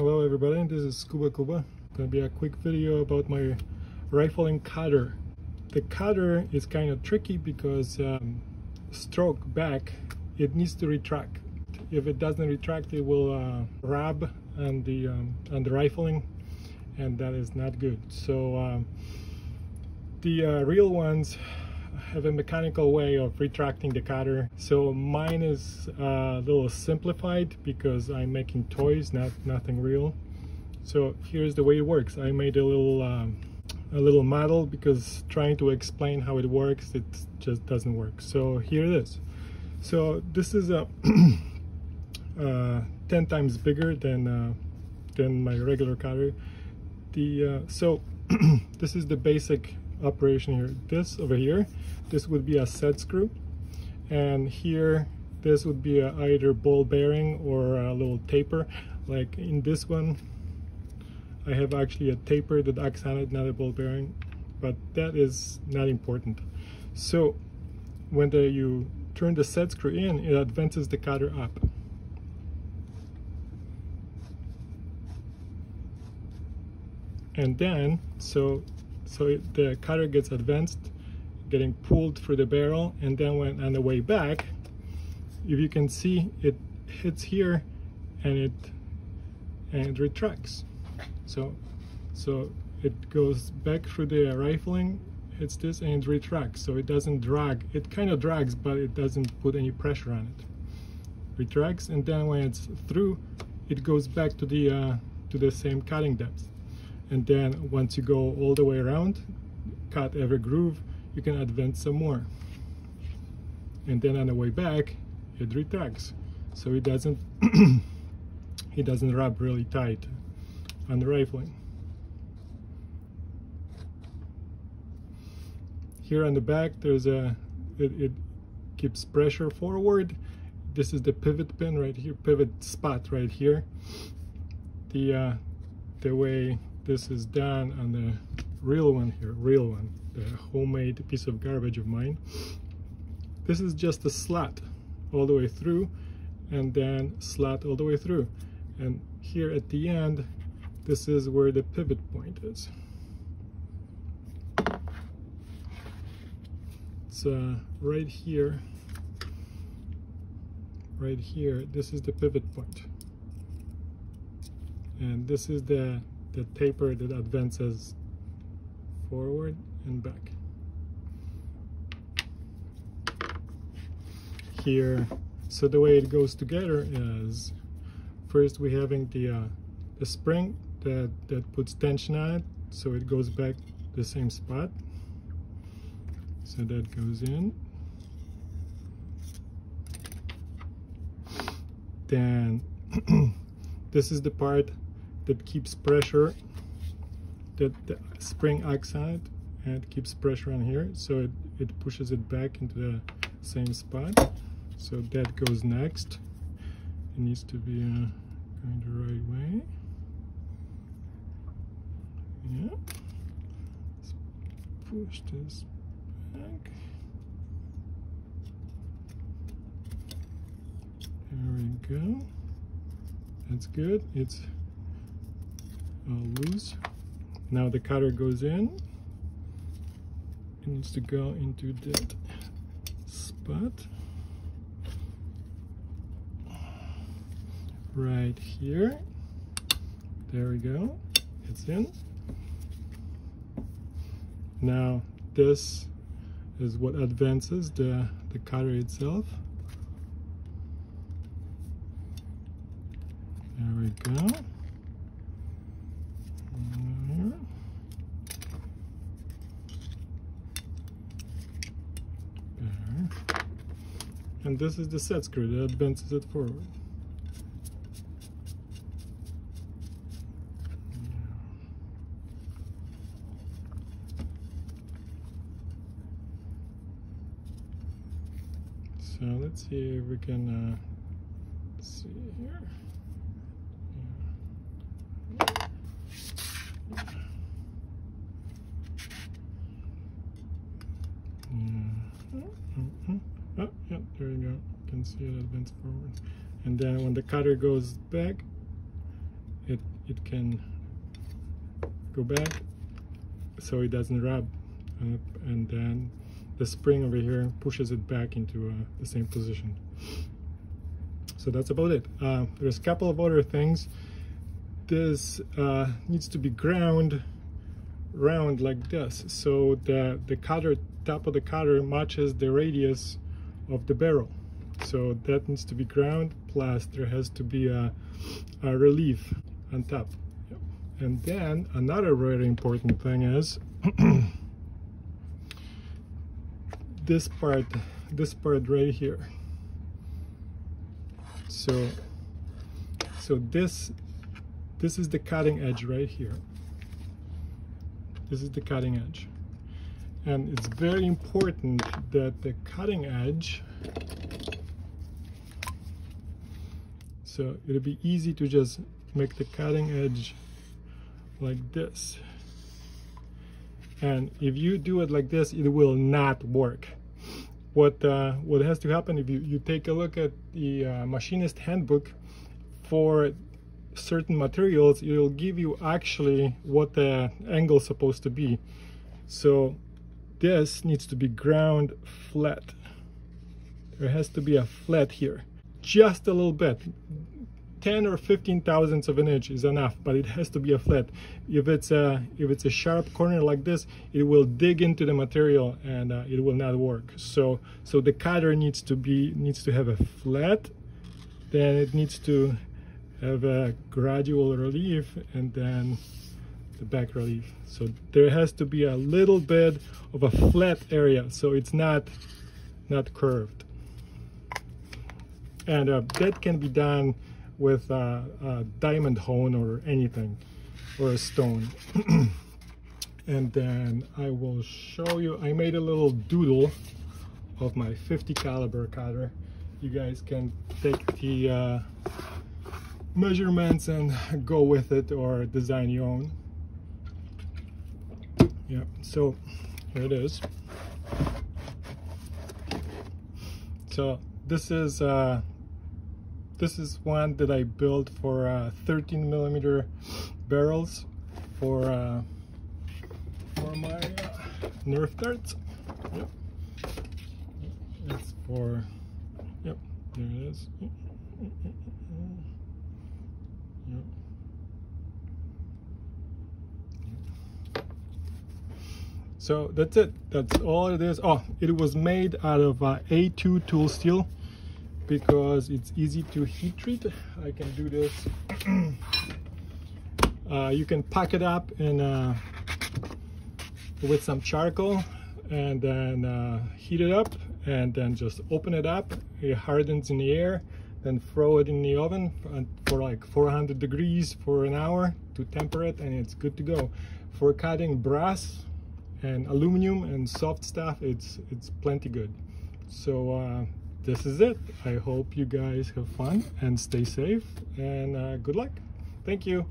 Hello everybody, this is Scuba Kuba. Gonna be a quick video about my rifling cutter. The cutter is kind of tricky because um, stroke back, it needs to retract. If it doesn't retract, it will uh, rub on the, um, on the rifling and that is not good. So um, the uh, real ones have a mechanical way of retracting the cutter. So mine is uh, a little simplified because I'm making toys, not nothing real. So here's the way it works. I made a little um, a little model because trying to explain how it works, it just doesn't work. So here it is. So this is a uh, 10 times bigger than uh, than my regular cutter. The uh, so this is the basic operation here. This over here, this would be a set screw. And here, this would be a, either ball bearing or a little taper. Like in this one, I have actually a taper that acts on it, not a ball bearing, but that is not important. So when the, you turn the set screw in, it advances the cutter up. And then, so so it, the cutter gets advanced getting pulled through the barrel and then when on the way back if you can see it hits here and it and it retracts. So so it goes back through the rifling hits this and it retracts. So it doesn't drag it kind of drags but it doesn't put any pressure on it. Retracts and then when it's through it goes back to the uh, to the same cutting depth and then once you go all the way around cut every groove you can advance some more. And then on the way back it retracts so it doesn't it doesn't rub really tight on the rifling. Here on the back there's a it, it keeps pressure forward. This is the pivot pin right here pivot spot right here. The uh, the way this is done on the real one here, real one, the homemade piece of garbage of mine. This is just a slat all the way through and then slat all the way through. And here at the end, this is where the pivot point is. It's uh, right here, right here, this is the pivot point. And this is the the taper that advances forward and back. Here, so the way it goes together is first we're having the uh, the spring that that puts tension on it, so it goes back the same spot. So that goes in. Then this is the part that keeps pressure that the spring it and keeps pressure on here so it, it pushes it back into the same spot. So that goes next. It needs to be uh, going the right way. Yeah. Let's push this back. There we go. That's good. It's loose. Now the cutter goes in. It needs to go into that spot. Right here. There we go. It's in. Now this is what advances the, the cutter itself. There we go. And this is the set screw that advances it forward. So let's see if we can uh, see here. Oh, yeah, there you go. You can see it advance forward. And then when the cutter goes back, it it can go back so it doesn't rub up and then the spring over here pushes it back into uh, the same position so that's about it uh, there's a couple of other things this uh, needs to be ground round like this so the the cutter top of the cutter matches the radius of the barrel. So that needs to be ground plus there has to be a, a relief on top. And then another very important thing is this part this part right here. So so this this is the cutting edge right here. This is the cutting edge and it's very important that the cutting edge so it'll be easy to just make the cutting edge like this. And if you do it like this it will not work. What uh, what has to happen if you, you take a look at the uh, machinist handbook for certain materials it'll give you actually what the angle is supposed to be. So this needs to be ground flat. There has to be a flat here. Just a little bit. 10 or 15 thousandths of an inch is enough but it has to be a flat. If it's a if it's a sharp corner like this it will dig into the material and uh, it will not work. So so the cutter needs to be needs to have a flat then it needs to have a gradual relief and then the back relief. So there has to be a little bit of a flat area so it's not not curved. And uh, that can be done with a, a diamond hone or anything or a stone. And then I will show you I made a little doodle of my 50 caliber cutter. You guys can take the uh, measurements and go with it or design your own yeah so here it is so this is uh, this is one that I built for uh, 13 millimeter barrels for uh, for my uh, Nerf darts. Yep. It's for yep. There it is. Yep. So that's it. That's all it is. Oh, it was made out of uh, A2 tool steel because it's easy to heat treat. I can do this. uh, you can pack it up in uh, with some charcoal and then uh, heat it up and then just open it up. It hardens in the air, then throw it in the oven for like 400 degrees for an hour to temper it and it's good to go. For cutting brass and aluminum and soft stuff, it's, it's plenty good. So uh, this is it. I hope you guys have fun and stay safe and uh, good luck. Thank you.